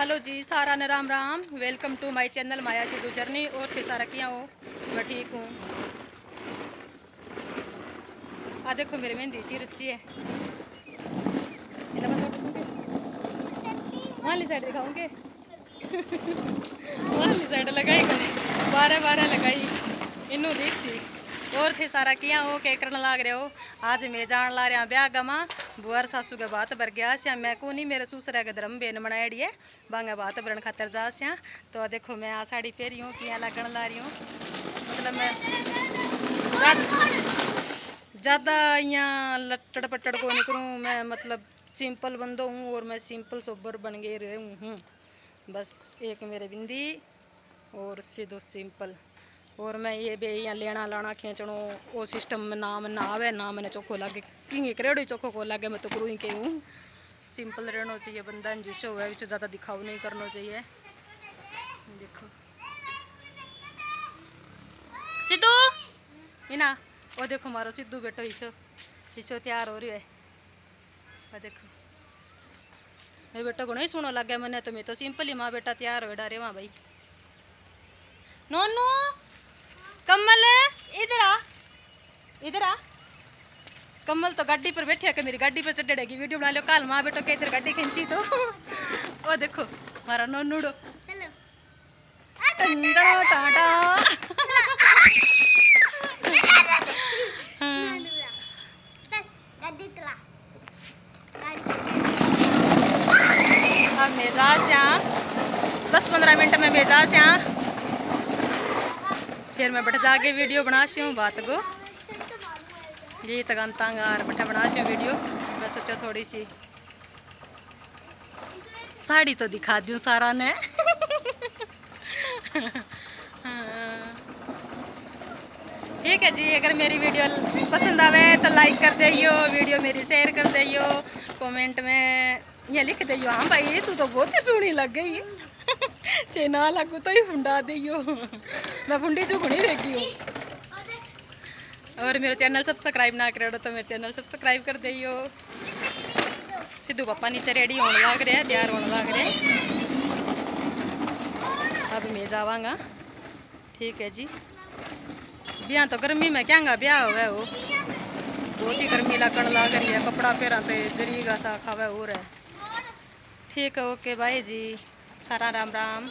Hello जी, सारा ने Ram Ram. Welcome to my channel Maya Sidhu journey, और सारा किया हो? मैं ठीक हूँ। आ देखो, मेरी मेहंदी सी रची है। वाली साइड दिखाऊँगे? वाली साइड लगाई करी बारह बारह लगाई। इनू देख सी। और थे सारा किया हो? के करन लाग रहे हो? आज मैं जान ला रहा ब्याह गमा बुआर सासू के बात भर गया श्या मैं को नहीं मेरे ससुरा के धर्म बेन बनाई है। बांगे बात भरन खातर जा श्या तो देखो, मैं आ साड़ी पहरी हूँ किया लगन ला रही हूँ मतलब मैं ज़्यादा यहाँ लट्टड़ पट्टड़ को नहीं करूँ। मैं मतलब सिंपल बंदो हूँ और मैं सिंपल सोबर बन गई रही हूँ। बस एक मेरे बिंदी और सीधो सिंपल। और मैं ये भी यहाँ लेना लाना खींचनो वो सिस्टम में नाम ना आवे, ना मैंने चोखो लागे। किंग करेड़ो चोखो को लागे, मैं तो करूँ ही के हूँ सिंपल रहना चाहिए बंदा जिसो है उससे ज़्यादा दिखाव नहीं करना चाहिए। देखो। सिद्धू! इना वो देखो मारो सिद्धू बेटो इसो इसो तैयार हो रही है। वो देखो। मेरे बेटा को नहीं सुनो लग, मैंने तो मैं तो सिंपल ही माँ बेटा तैयार हो डारे वहाँ भाई। नोनू! कमल? इधर आ। इधर आ। कमल तो गाड़ी पर बैठे के मेरी गाड़ी पर चढ़ेगी। वीडियो बना लो काल माँ बेटो के इधर गाड़ी खींची तो। ओ देखो मारा नोनूड़ो। टंडा टाटा हाँ। मेजाज यहाँ दस पंद्रह मिनट में मेजाज यहाँ फिर मैं बैठ जाके वीडियो बना सी हूँ बात को। गीत गाता गार बैठा बना सी वीडियो। मैं सोचा थोड़ी सी साड़ी तो दिखा दूँ सारा ने। ठीक है जी, अगर मेरी वीडियो पसंद आवे तो लाइक कर दियो वीडियो मेरी शेयर कर दियो कमेंट में ये लिख दियो हाँ भाई तू तो बहुत ही सोहनी लग गई चे ना लगू तो ही फुंडा दियो मैं फुंडी चुकनी रहेगी हूँ और मेरा चैनल सब्सक्राइब ना करे तो मेरे चैनल सब्सक्राइब कर दियो सिद्धू पापा नीचे रेडी होने लग रहे तैयार होने लग रहे अब मैं जावांगा ठीक है जी ब्याह तो गर्मी में क्या ब्याह हुआ वो बहुत ही गर्मी लगन लग रही है कपड़ा पहरा तो जरीगा सा खावे हो रहा है ठीक है ओके बाय जी। सारा राम राम।